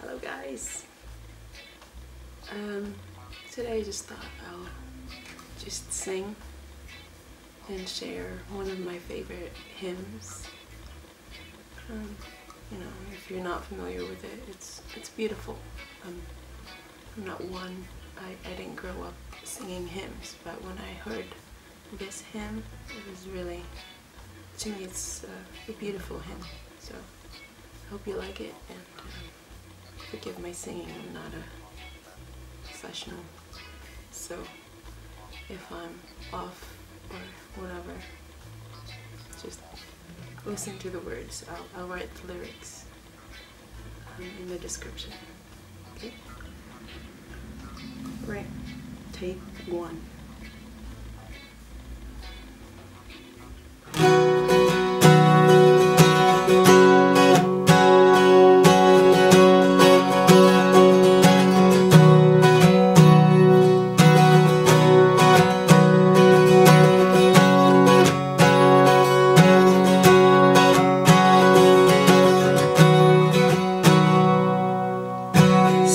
Hello guys. Um, today I just thought I'll just sing and share one of my favorite hymns. Um, you know, if you're not familiar with it, it's it's beautiful. Um, I'm not one. I, I didn't grow up singing hymns, but when I heard this hymn, it was really, to me, it's uh, a beautiful hymn. So hope you like it and um, forgive my singing. I'm not a professional, so if I'm off or whatever, just listen to the words. I'll, I'll write the lyrics um, in the description. Okay? Right. Take one.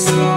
slow.